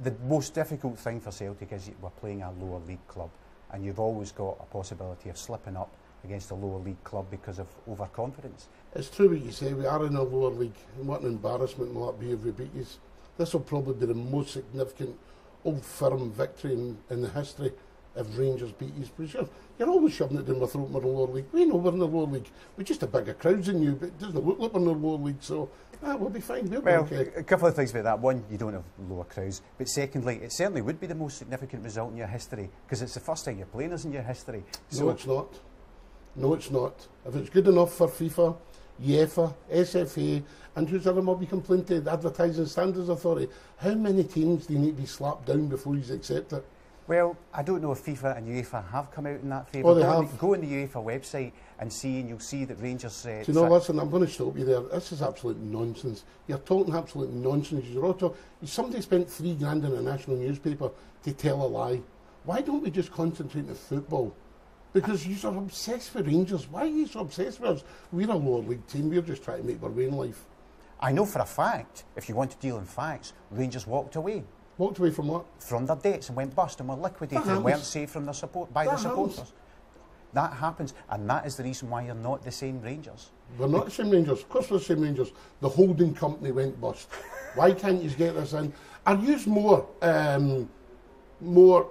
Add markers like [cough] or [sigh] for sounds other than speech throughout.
the most difficult thing for Celtic is we're playing a lower league club and you've always got a possibility of slipping up against a lower league club because of overconfidence. It's true what you say, we are in a lower league and what an embarrassment will that be if we beat you. This will probably be the most significant old firm victory in, in the history if Rangers beat you. But you're, always shoving it down my throat we're in the lower league. We know we're in the lower league. We're just a bigger crowd than you, but it doesn't look like we're in the lower league, so ah, we'll be fine. We'll well, be okay. a couple of things about that. One, you don't have lower crowds. But secondly, it certainly would be the most significant result in your history because it's the first time you're playing us in your history. So no, it's not. No, it's not. If it's good enough for FIFA, UEFA, SFA, and who's other mob you complain to, the Advertising Standards Authority, how many teams do you need to be slapped down before you accept it? Well, I don't know if FIFA and UEFA have come out in that favour. Oh, they go, have. On the, go on the UEFA website and see, and you'll see that Rangers. Uh, Do you know, listen, I'm going to stop you there. This is absolute nonsense. You're talking absolute nonsense. You're all talking, somebody spent three grand in a national newspaper to tell a lie. Why don't we just concentrate on football? Because you're obsessed with Rangers. Why are you so obsessed with us? We're a lower league team. We're just trying to make our way in life. I know for a fact, if you want to deal in facts, Rangers walked away. Walked away from what? From their debts and went bust and were liquidated and weren't safe from their support by that their supporters. Happens. That happens, and that is the reason why you're not the same Rangers. We're not the same Rangers. Of course, we're the same Rangers. The holding company went bust. why can't you get this in? Are you more um, more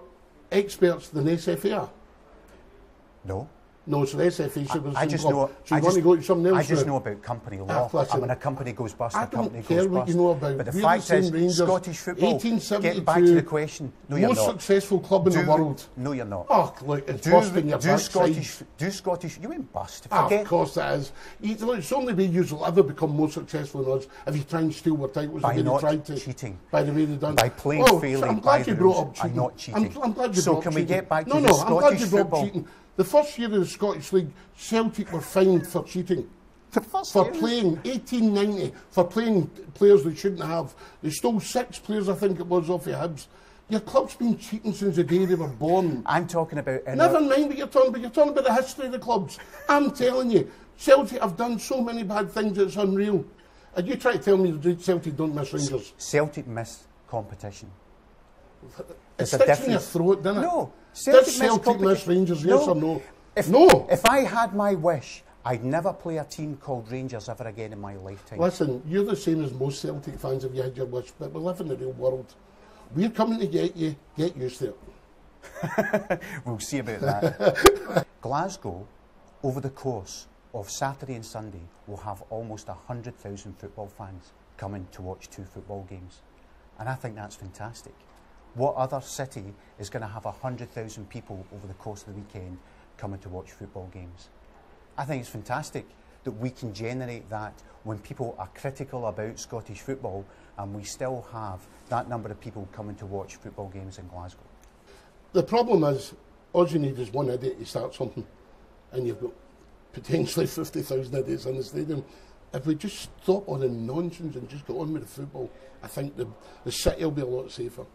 experts than SFA? No. No, so the SFA should I, I just know. So you I want just, to go to something else? I just now? know about company law. Ah, I mean, a company goes bust, I a company don't care goes what bust. you know about. But the We're fact the is, Rangers, Scottish football. 1872, Getting back to the question, no, you're most not. successful club in do, the world. No, you're not. Oh, look, it's do, busting your do backside. Scottish, do Scottish, you went bust. Ah, of course that is. You, it's only way you will ever become more successful than us if you try and steal our titles by the not tried to. cheating. By the way they done. By playing oh, fairly I'm glad you the brought up cheating. and not cheating. I'm, I'm glad you So brought can we get back no, to no, the I'm glad Scottish you brought up football? cheating. The first year of the Scottish League, Celtic were fined for cheating. For playing 1890 for playing players they shouldn't have. They stole six players, I think it was, off of Hibs. Your club's been cheating since the day they were born. I'm talking about. Never mind what you're talking about. You're talking about the history of the clubs. I'm telling you, Celtic have done so many bad things, it's unreal. And you try to tell me that Celtic don't miss Rangers. Celtic miss competition. It It's a your throat, doesn't it? No, Celtic miss Celtic. Rangers, yes or no? If, no. If I had my wish, I'd never play a team called Rangers ever again in my lifetime. Listen, you're the same as most Celtic fans if you had your wish, but we live in the real world. We're coming to get you. Get used to it. [laughs] We'll see about that. [laughs] Glasgow, over the course of Saturday and Sunday, will have almost 100,000 football fans coming to watch two football games. And I think that's fantastic. What other city is going to have 100,000 people over the course of the weekend coming to watch football games? I think it's fantastic that we can generate that when people are critical about Scottish football and we still have that number of people coming to watch football games in Glasgow. The problem is, all you need is one idiot to start something, and you've got potentially [laughs] 50,000 idiots in the stadium. If we just stop all the nonsense and just get on with the football, I think the, the city will be a lot safer.